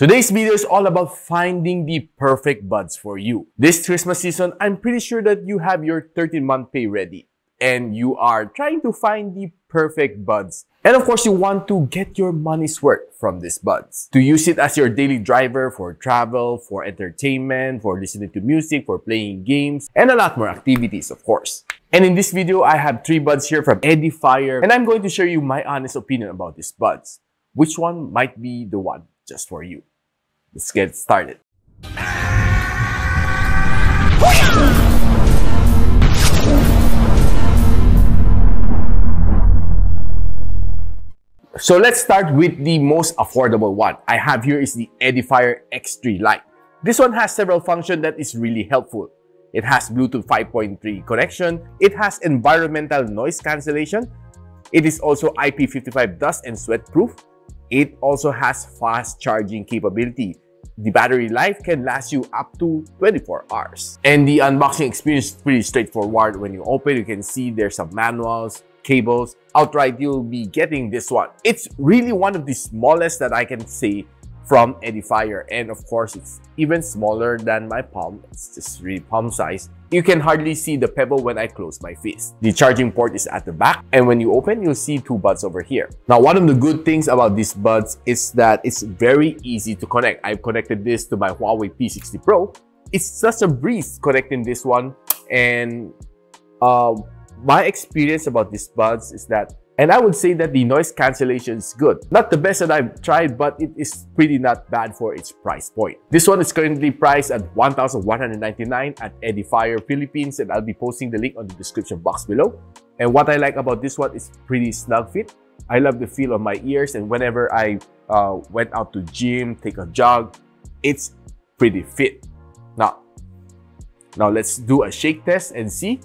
Today's video is all about finding the perfect buds for you. This Christmas season, I'm pretty sure that you have your 13-month pay ready and you are trying to find the perfect buds. And of course, you want to get your money's worth from these buds. To use it as your daily driver for travel, for entertainment, for listening to music, for playing games, and a lot more activities, of course. And in this video, I have three buds here from Edifier, and I'm going to share you my honest opinion about these buds. Which one might be the one just for you? Let's get started. So let's start with the most affordable one I have here is the Edifier X3 Lite. This one has several functions that is really helpful. It has Bluetooth 5.3 connection, it has environmental noise cancellation, it is also IP55 dust and sweat proof, it also has fast charging capability. The battery life can last you up to 24 hours. And the unboxing experience is pretty straightforward. When you open, you can see there's some manuals, cables. Outright, you'll be getting this one. It's really one of the smallest that I can say from Edifier. And of course, it's even smaller than my palm. It's just really palm size. You can hardly see the pebble when I close my fist. The charging port is at the back. And when you open, you'll see two buds over here. Now, one of the good things about these buds is that it's very easy to connect. I've connected this to my Huawei P60 Pro. It's such a breeze connecting this one. And uh, my experience about these buds is that and I would say that the noise cancellation is good. Not the best that I've tried, but it is pretty not bad for its price point. This one is currently priced at 1,199 at Edifier Philippines and I'll be posting the link on the description box below. And what I like about this one is pretty snug fit. I love the feel of my ears and whenever I uh, went out to gym, take a jog, it's pretty fit. Now, now let's do a shake test and see.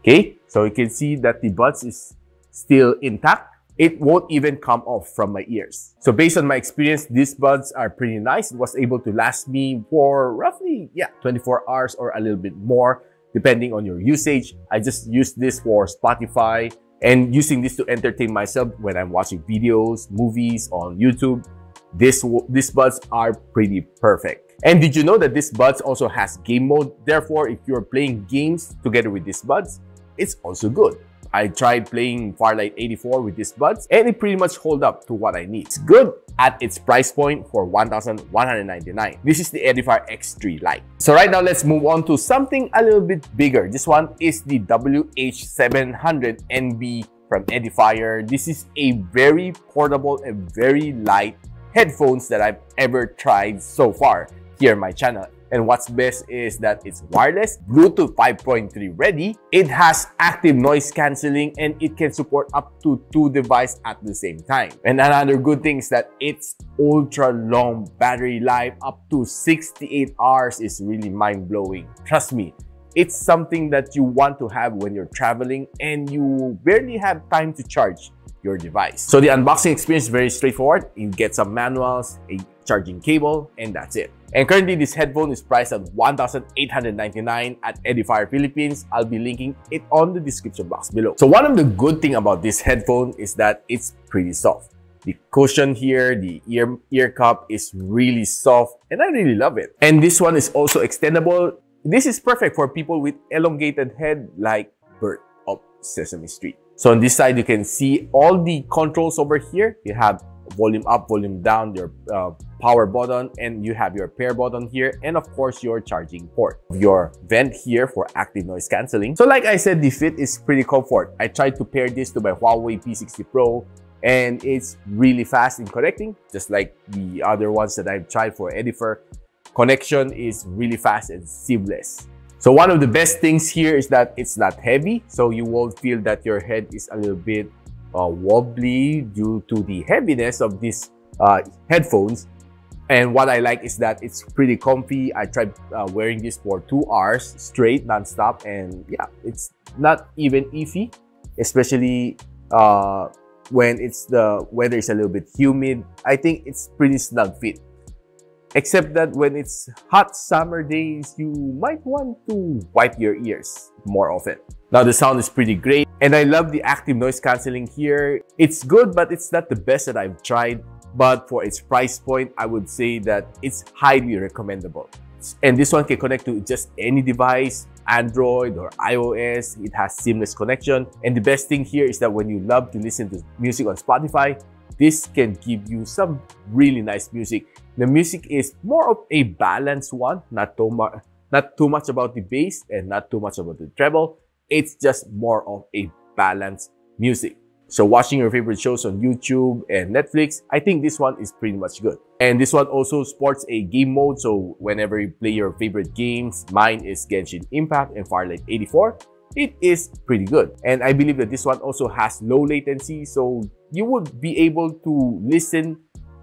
Okay, so you can see that the buds is still intact. It won't even come off from my ears. So based on my experience, these buds are pretty nice. It was able to last me for roughly, yeah, 24 hours or a little bit more, depending on your usage. I just use this for Spotify and using this to entertain myself when I'm watching videos, movies on YouTube. This, these buds are pretty perfect. And did you know that this buds also has game mode? Therefore, if you're playing games together with these buds, it's also good. I tried playing Farlight 84 with these buds and it pretty much hold up to what I need. It's good at its price point for 1,199. This is the Edifier X3 Lite. So right now, let's move on to something a little bit bigger. This one is the WH700NB from Edifier. This is a very portable and very light headphones that I've ever tried so far here on my channel. And what's best is that it's wireless, Bluetooth 5.3 ready, it has active noise cancelling, and it can support up to two devices at the same time. And another good thing is that it's ultra long battery life, up to 68 hours is really mind-blowing. Trust me, it's something that you want to have when you're traveling and you barely have time to charge your device. So the unboxing experience is very straightforward. You get some manuals, a charging cable, and that's it. And currently, this headphone is priced at 1,899 at Edifier Philippines. I'll be linking it on the description box below. So one of the good thing about this headphone is that it's pretty soft. The cushion here, the ear, ear cup is really soft and I really love it. And this one is also extendable. This is perfect for people with elongated head like Bert of Sesame Street. So on this side, you can see all the controls over here. You have volume up, volume down, your uh, power button, and you have your pair button here, and of course your charging port. Your vent here for active noise cancelling. So like I said, the fit is pretty comfort. I tried to pair this to my Huawei P60 Pro, and it's really fast in connecting, just like the other ones that I've tried for Edifier. Connection is really fast and seamless. So one of the best things here is that it's not heavy, so you won't feel that your head is a little bit uh, wobbly due to the heaviness of these uh, headphones. And what I like is that it's pretty comfy. I tried uh, wearing this for two hours straight, non-stop, and yeah, it's not even iffy, especially uh, when it's the weather is a little bit humid. I think it's pretty snug fit. Except that when it's hot summer days, you might want to wipe your ears more often. Now the sound is pretty great and I love the active noise cancelling here. It's good but it's not the best that I've tried. but for its price point, I would say that it's highly recommendable. And this one can connect to just any device, Android or iOS. It has seamless connection. And the best thing here is that when you love to listen to music on Spotify, this can give you some really nice music. The music is more of a balanced one, not too much, not too much about the bass and not too much about the treble. It's just more of a balanced music. So watching your favorite shows on YouTube and Netflix, I think this one is pretty much good. And this one also sports a game mode. So whenever you play your favorite games, mine is Genshin Impact and Farlight 84, it is pretty good. And I believe that this one also has low latency. So you would be able to listen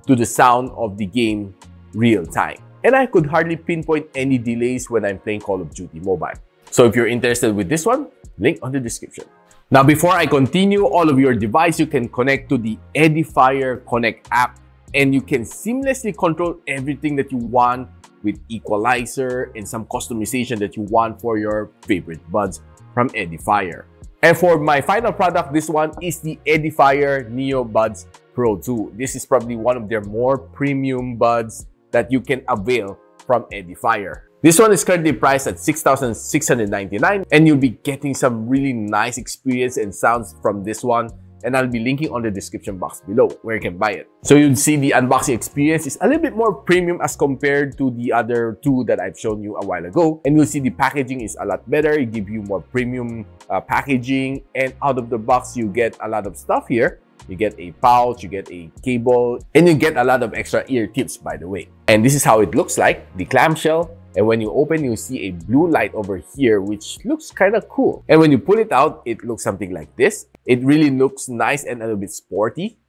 to the sound of the game real time. And I could hardly pinpoint any delays when I'm playing Call of Duty Mobile. So if you're interested with this one, link on the description. Now, before I continue, all of your device, you can connect to the Edifier Connect app and you can seamlessly control everything that you want with equalizer and some customization that you want for your favorite buds from Edifier. And for my final product, this one is the Edifier Neo Buds Pro 2. This is probably one of their more premium buds that you can avail from Edifier. This one is currently priced at 6,699 and you'll be getting some really nice experience and sounds from this one and I'll be linking on the description box below where you can buy it. So you'll see the unboxing experience is a little bit more premium as compared to the other two that I've shown you a while ago. And you'll see the packaging is a lot better. It gives you more premium uh, packaging and out of the box you get a lot of stuff here. You get a pouch, you get a cable, and you get a lot of extra ear tips by the way. And this is how it looks like, the clamshell. And when you open, you see a blue light over here, which looks kind of cool. And when you pull it out, it looks something like this. It really looks nice and a little bit sporty.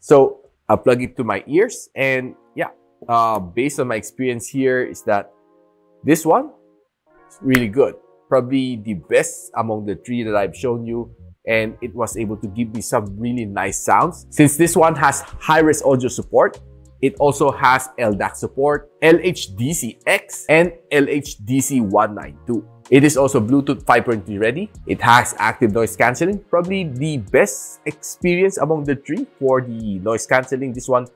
So I'll plug it to my ears. And yeah, uh, based on my experience here is that this one is really good. Probably the best among the three that I've shown you and it was able to give me some really nice sounds. Since this one has high-res audio support, it also has LDAC support, LHDC-X, and LHDC-192. It is also Bluetooth 5.3 ready. It has active noise cancelling, probably the best experience among the three for the noise cancelling. This one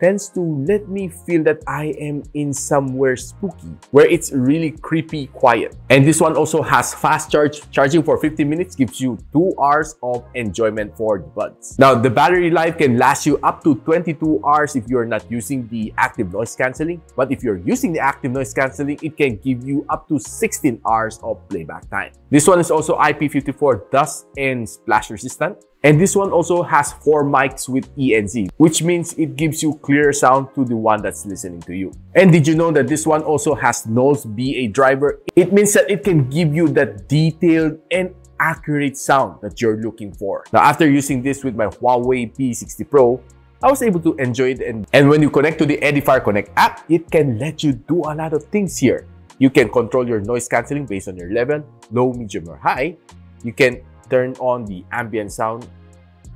tends to let me feel that I am in somewhere spooky, where it's really creepy quiet. And this one also has fast charge. Charging for 15 minutes gives you 2 hours of enjoyment for the buds. Now, the battery life can last you up to 22 hours if you're not using the active noise cancelling. But if you're using the active noise cancelling, it can give you up to 16 hours of playback time. This one is also IP54 dust and splash resistant. And this one also has four mics with ENC, which means it gives you clear sound to the one that's listening to you. And did you know that this one also has Knowles BA driver? It means that it can give you that detailed and accurate sound that you're looking for. Now, after using this with my Huawei P60 Pro, I was able to enjoy it. And, and when you connect to the Edifier Connect app, it can let you do a lot of things here. You can control your noise cancelling based on your level, low, medium, or high. You can turn on the ambient sound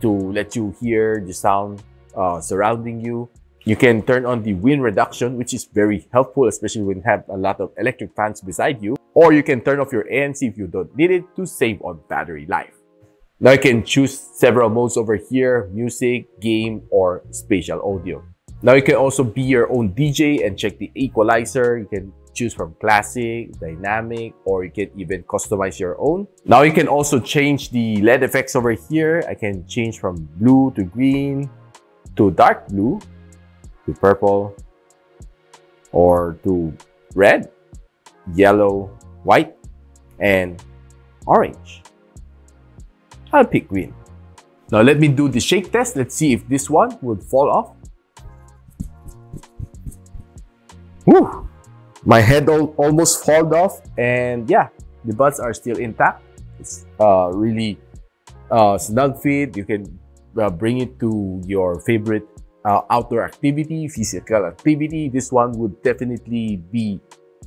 to let you hear the sound uh, surrounding you. You can turn on the wind reduction, which is very helpful, especially when you have a lot of electric fans beside you. Or you can turn off your ANC if you don't need it to save on battery life. Now you can choose several modes over here, music, game, or spatial audio. Now you can also be your own DJ and check the equalizer. You can choose from classic, dynamic, or you can even customize your own. Now you can also change the LED effects over here. I can change from blue to green to dark blue to purple or to red, yellow, white, and orange. I'll pick green. Now let me do the shake test. Let's see if this one would fall off. Woo! My head al almost fall off and yeah the buds are still intact. It's uh, really uh, snug fit. You can uh, bring it to your favorite uh, outdoor activity physical activity. This one would definitely be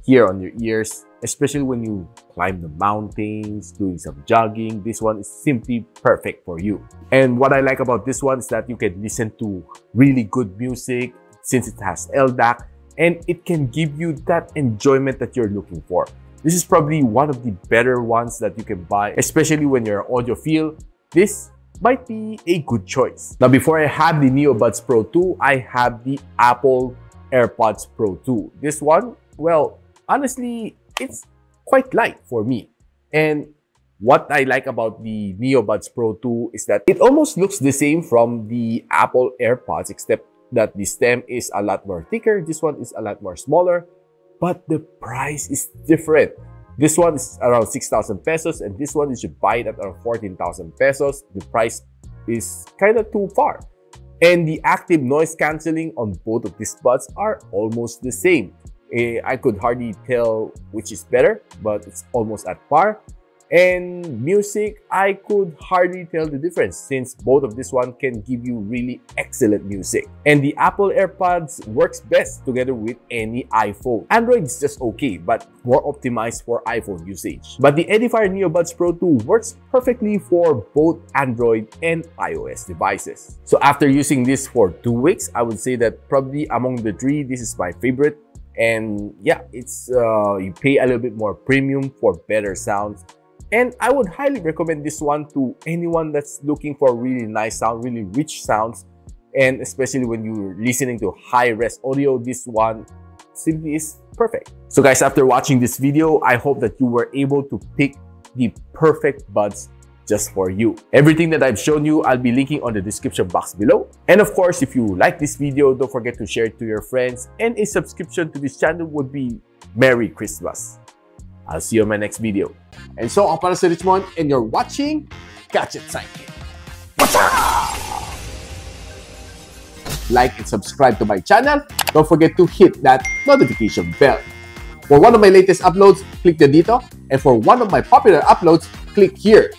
here on your ears especially when you climb the mountains doing some jogging. This one is simply perfect for you. And what i like about this one is that you can listen to really good music since it has LDAC and it can give you that enjoyment that you're looking for. This is probably one of the better ones that you can buy, especially when you're an audiophile. This might be a good choice. Now, before I have the NeoBuds Pro 2, I have the Apple AirPods Pro 2. This one, well, honestly, it's quite light for me. And what I like about the NeoBuds Pro 2 is that it almost looks the same from the Apple AirPods, except that the stem is a lot more thicker. This one is a lot more smaller, but the price is different. This one is around 6,000 pesos and this one you should buy it at around 14,000 pesos. The price is kind of too far. And the active noise cancelling on both of these buds are almost the same. Eh, I could hardly tell which is better, but it's almost at par. And music, I could hardly tell the difference since both of this one can give you really excellent music. And the Apple AirPods works best together with any iPhone. Android is just okay, but more optimized for iPhone usage. But the Edifier NeoBuds Pro 2 works perfectly for both Android and iOS devices. So after using this for two weeks, I would say that probably among the three, this is my favorite and yeah it's uh, you pay a little bit more premium for better sounds and I would highly recommend this one to anyone that's looking for really nice sound, really rich sounds. And especially when you're listening to high-res audio, this one simply is perfect. So guys, after watching this video, I hope that you were able to pick the perfect buds just for you. Everything that I've shown you, I'll be linking on the description box below. And of course, if you like this video, don't forget to share it to your friends. And a subscription to this channel would be Merry Christmas. I'll see you in my next video. And so, ako para si Richmond and you're watching Gadget Sidekick. Like and subscribe to my channel. Don't forget to hit that notification bell. For one of my latest uploads, click the dito. And for one of my popular uploads, click here.